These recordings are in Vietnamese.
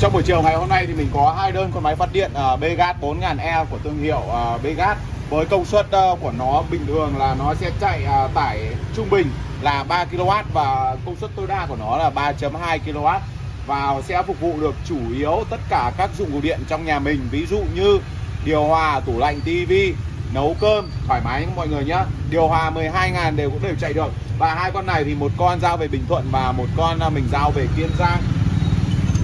Trong buổi chiều ngày hôm nay thì mình có hai đơn con máy phát điện uh, Begas 4000E của thương hiệu à, uh, Begas với công suất uh, của nó bình thường là nó sẽ chạy uh, tải trung bình là 3 kW và công suất tối đa của nó là 3.2 kW và sẽ phục vụ được chủ yếu tất cả các dụng cụ điện trong nhà mình ví dụ như điều hòa, tủ lạnh, tivi, nấu cơm thoải mái mọi người nhá. Điều hòa 12.000 đều cũng đều chạy được. Và hai con này thì một con giao về Bình Thuận và một con à, mình giao về Kiên Giang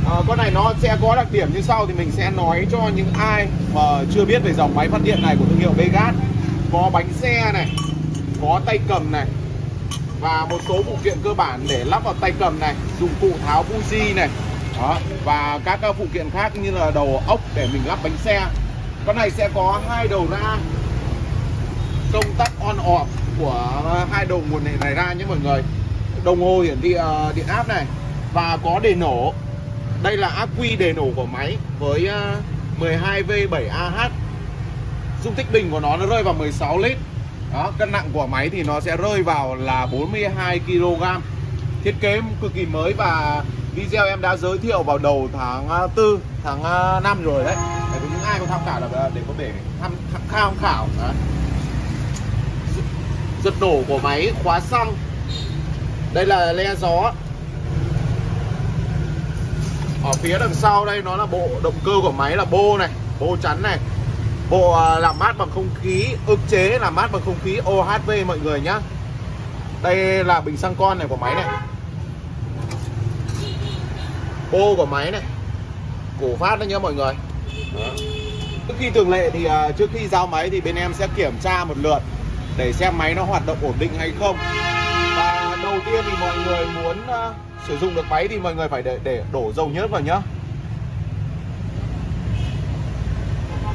à, con này nó sẽ có đặc điểm như sau thì mình sẽ nói cho những ai mà chưa biết về dòng máy phát điện này của thương hiệu Vegas. Có bánh xe này có tay cầm này và một số phụ kiện cơ bản để lắp vào tay cầm này dụng cụ tháo buji này. Đó và các phụ kiện khác như là đầu ốc để mình lắp bánh xe. Con này sẽ có hai đầu ra công tắc on off của hai đầu nguồn này, này ra nhé mọi người. Đồng hồ hiển thị uh, điện áp này và có đề nổ đây là ác quy đề nổ của máy với ờ, 12V7AH Dung tích bình của nó nó rơi vào 16 lít. Đó, Cân nặng của máy thì nó sẽ rơi vào là 42 kg Thiết kế cực kỳ mới và video em đã giới thiệu vào đầu tháng ờ, 4, tháng ờ, 5 rồi đấy. Để có những ai có tham khảo là để có thể tham, tham khảo khảo. Đấy. Giật nổ của máy khóa xăng. Đây là le gió ở phía đằng sau đây nó là bộ động cơ của máy là bô này bô chắn này. Bộ à, làm mát bằng không khí ức chế làm mát bằng không khí OHV mọi người nhá. Đây là bình xăng con này của máy này. Bô của máy này. Cổ phát đấy nhá mọi người. Đó. trước khi thường lệ thì uh, trước khi giao máy thì bên em sẽ kiểm tra một lượt để xem máy nó hoạt động ổn định hay không. Và đầu tiên thì mọi người muốn uh, sử dụng được máy thì mọi người phải để, để đổ dầu nhớt vào nhá.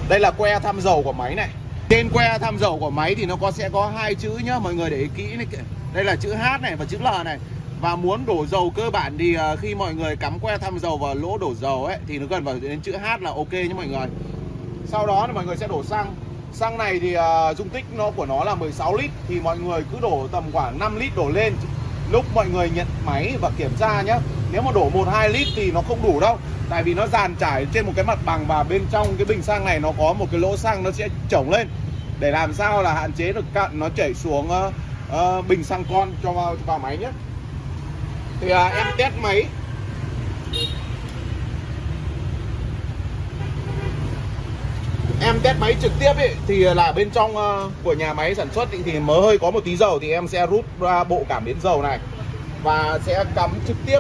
Đây là que thăm dầu của máy này. Trên que thăm dầu của máy thì nó có sẽ có hai chữ nhá mọi người để ý kỹ này đây là chữ H này và chữ L này. Và muốn đổ dầu cơ bản thì à, khi mọi người cắm que thăm dầu vào lỗ đổ dầu ấy thì nó cần vào đến chữ H là ok nhé mọi người. Sau đó thì mọi người sẽ đổ xăng. Xăng này thì uh, dung tích nó của nó là 16 lít thì mọi người cứ đổ tầm khoảng 5 lít đổ lên lúc mọi người nhận máy và kiểm tra nhé nếu mà đổ 1-2 lít thì nó không đủ đâu. Tại vì nó dàn trải trên một cái mặt bằng và bên trong cái bình xăng này nó có một cái lỗ xăng nó sẽ chổng lên. Để làm sao là hạn chế được cặn nó chảy xuống uh, uh, bình xăng con cho vào, vào máy nhé thì uh, em test máy. Test máy trực tiếp ấy, thì là bên trong ờ, của nhà máy sản xuất thì mới hơi có một tí dầu thì em sẽ rút ra bộ cảm biến dầu này và sẽ cắm trực tiếp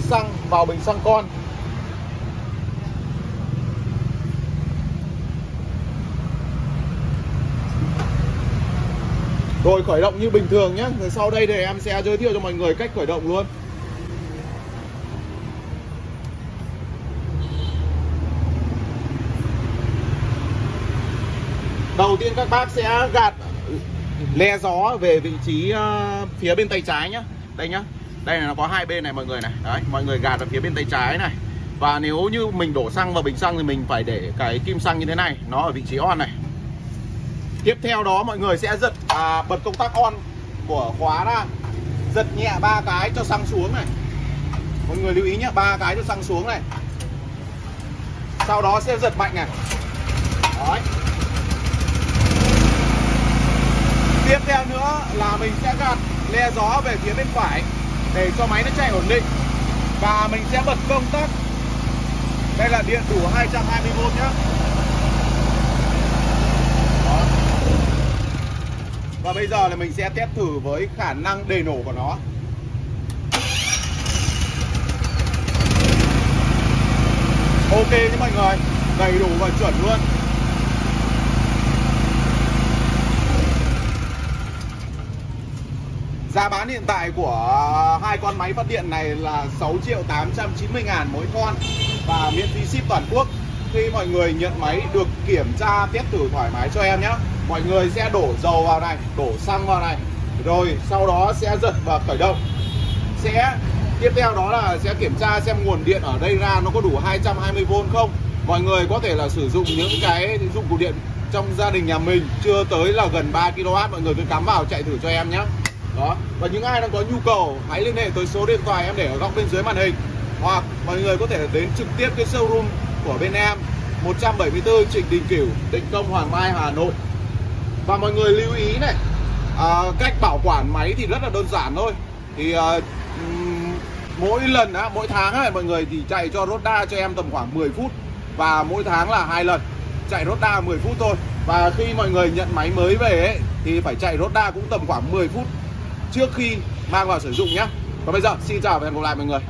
xăng vào bình xăng con. Rồi khởi động như bình thường nhé rồi sau đây thì em sẽ giới thiệu cho mọi người cách khởi động luôn. Đầu tiên các bác sẽ gạt le gió về vị trí ờ, phía bên tay trái nhá. Đây nhá. Đây là nó có hai bên này mọi người này. Đấy mọi người gạt ở phía bên tay trái này. Và nếu như mình đổ xăng vào bình xăng thì mình phải để cái kim xăng như thế này nó ở vị trí on này. Tiếp theo đó mọi người sẽ giật à, bật công tắc on của khóa ra. Giật nhẹ ba cái cho xăng xuống này. Mọi người lưu ý nhé ba cái cho xăng xuống này. Sau đó sẽ giật mạnh này. Đấy. Tiếp theo nữa là mình sẽ gạt le gió về phía bên phải để cho máy nó chạy ổn định. Và mình sẽ bật công tắc. Đây là điện đủ 220V nhé và bây giờ là mình sẽ test thử với khả năng đề nổ của nó. Ok nhé mọi người. Đầy đủ và chuẩn luôn. Giá bán hiện tại của hai con máy phát điện này là 6 triệu 890 ngàn mỗi con Và miễn phí ship toàn quốc. Khi mọi người nhận máy được kiểm tra test thử thoải mái cho em nhé. Mọi người sẽ đổ dầu vào này, đổ xăng vào này Rồi sau đó sẽ giật và khởi động. Sẽ tiếp theo đó là sẽ kiểm tra xem nguồn điện ở đây ra nó có đủ 220V không. Mọi người có thể là sử dụng những cái dụng cụ điện trong gia đình nhà mình chưa tới là gần 3 kW mọi người cứ cắm vào chạy thử cho em nhé đó và những ai đang có nhu cầu hãy liên hệ tới số điện thoại em để ở góc bên dưới màn hình hoặc mọi người có thể đến trực tiếp cái showroom của bên em 174 Trịnh Đình Cửu, Định Công Hoàng Mai, Hà Nội. Và mọi người lưu ý này, à, cách bảo quản máy thì rất là đơn giản thôi. Thì à, mỗi lần á, mỗi tháng á, mọi người thì chạy cho Roda cho em tầm khoảng 10 phút và mỗi tháng là hai lần chạy Roda 10 phút thôi. Và khi mọi người nhận máy mới về ấy, thì phải chạy Roda cũng tầm khoảng 10 phút trước khi mang vào sử dụng nhé. Còn bây giờ, xin chào và hẹn gặp lại mọi người.